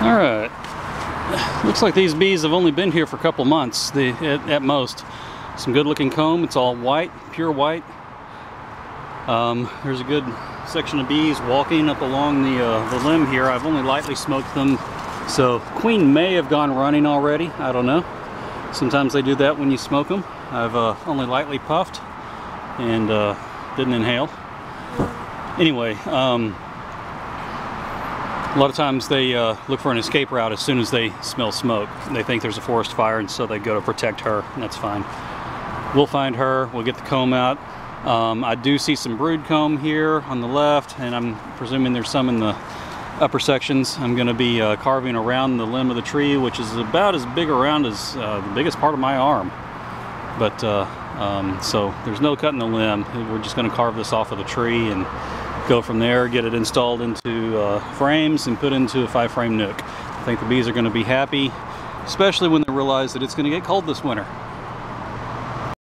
All right. Looks like these bees have only been here for a couple months, the, at, at most. Some good looking comb. It's all white, pure white. Um, there's a good section of bees walking up along the, uh, the limb here. I've only lightly smoked them. So queen may have gone running already. I don't know. Sometimes they do that when you smoke them. I've uh, only lightly puffed and uh, didn't inhale. Anyway, um, a lot of times they uh, look for an escape route as soon as they smell smoke. They think there's a forest fire and so they go to protect her and that's fine. We'll find her, we'll get the comb out. Um, I do see some brood comb here on the left and I'm presuming there's some in the upper sections. I'm going to be uh, carving around the limb of the tree which is about as big around as uh, the biggest part of my arm. But uh, um, so there's no cutting the limb. We're just going to carve this off of the tree and go from there, get it installed into uh, frames and put into a five frame nook. I think the bees are going to be happy, especially when they realize that it's going to get cold this winter.